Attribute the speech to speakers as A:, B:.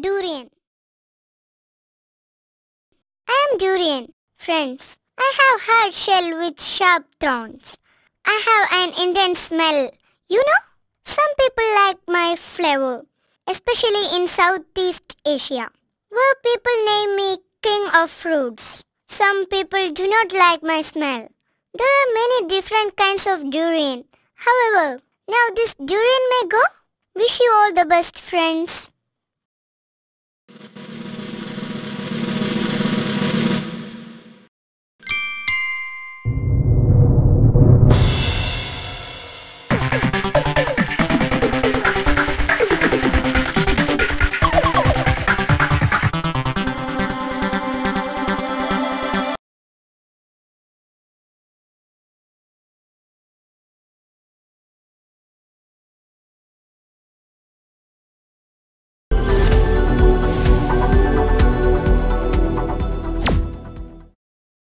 A: Durian. I am durian, friends. I have hard shell with sharp thorns. I have an intense smell. You know, some people like my flavor, especially in Southeast Asia, where people name me king of fruits. Some people do not like my smell. There are many different kinds of durian. However, now this durian may go. Wish you all the best friends.